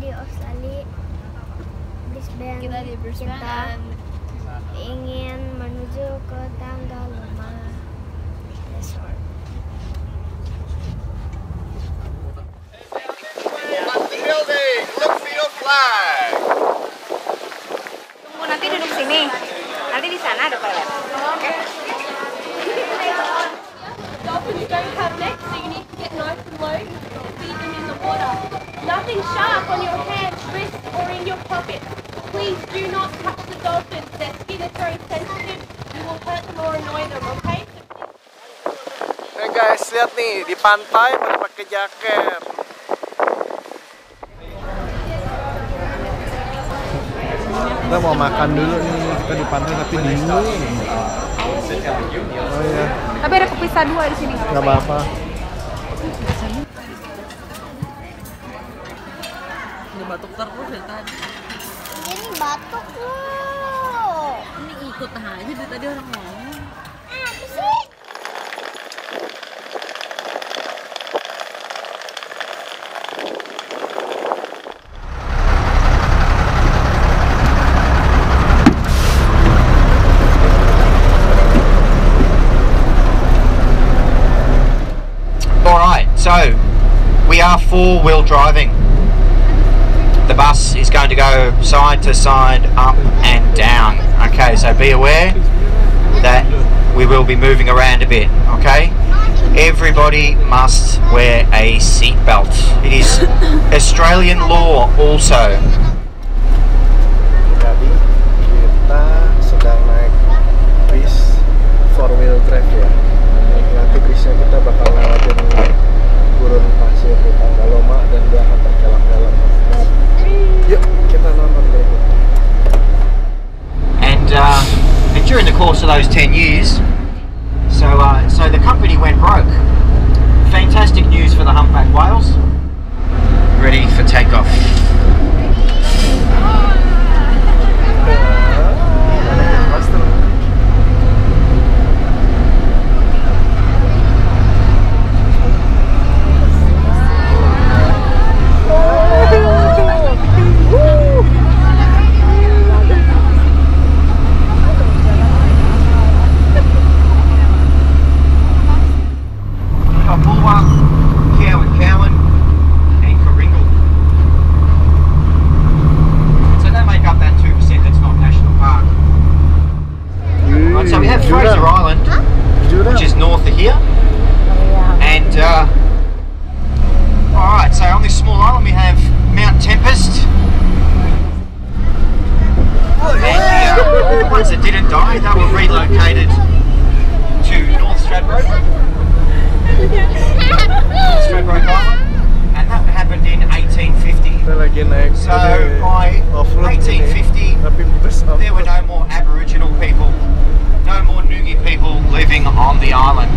di Australia. Brisbane. Kita di Brisbane kita ingin menuju ke tanggal lima resort building lihat nih di pantai pada pakai jaket. Kita mau makan dulu nih, kita di pantai tapi dingin. Oh iya, Tapi ada kepisah dua di sini. nggak apa-apa. Ini batuk terus dari tadi. Ini batuk loh. Ini ikut aja dari tadi orang ngomong. We are four wheel driving. The bus is going to go side to side, up and down. Okay, so be aware that we will be moving around a bit. Okay? Everybody must wear a seatbelt. It is Australian law also. Those 10 years. So uh, so the company went broke fantastic news for the humpback whales ready for takeoff We've got Bulwer, Cowan Cowan and Kooringal so they make up that 2% that's not national park right, so we have Fraser Island which is north of here and uh, alright so on this small island we have Mount Tempest and uh, the ones that didn't die they were relocated to North Stradbroke Stradbroke Island and that happened in 1850 Kita lagi naik so ini by off-road ini, 1850 tapi bus off there were no more Aboriginal people, no more Ngugi people living on the island.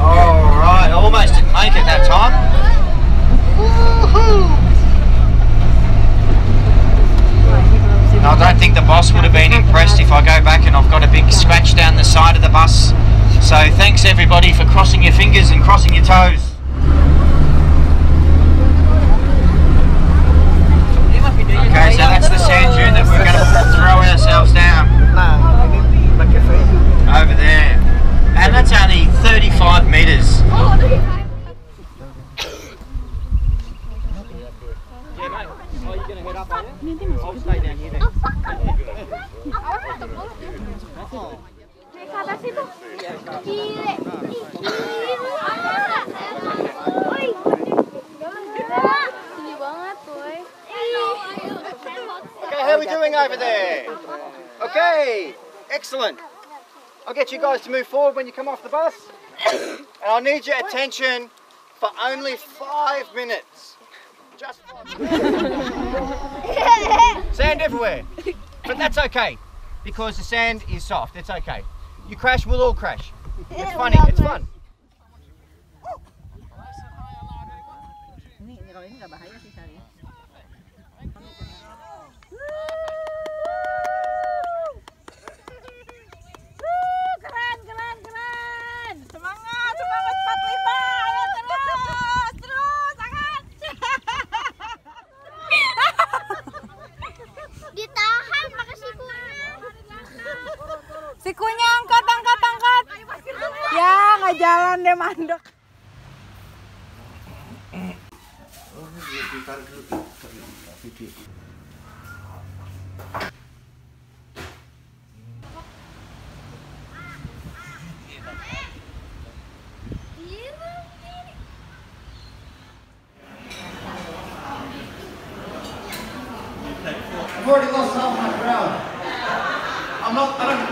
Alright, almost didn't make it that time. I don't think the boss would have been impressed if I go back and I've got a big scratch down the side of the bus. So thanks everybody for crossing your fingers and crossing your toes. Okay, so that's the sand Okay, how are we doing over there? Okay, excellent. I'll get you guys to move forward when you come off the bus. and I need your attention for only five minutes. Just five Sand everywhere. But that's okay. Because the sand is soft. It's okay. You crash, we'll all crash. It's funny, it's fun. Ini, ini kalau ini nggak bahaya jalan deh mandek. I've already lost half my. I'm not,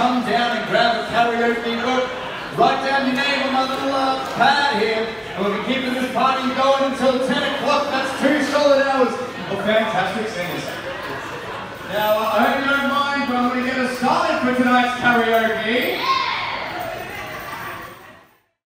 come down and grab a karaoke book. Write down your name on my little uh, pad here, and we'll be keeping this party going until 10 o'clock. That's two solid hours of fantastic singers. Now, I hope you don't mind, but I'm going to get us started for tonight's karaoke.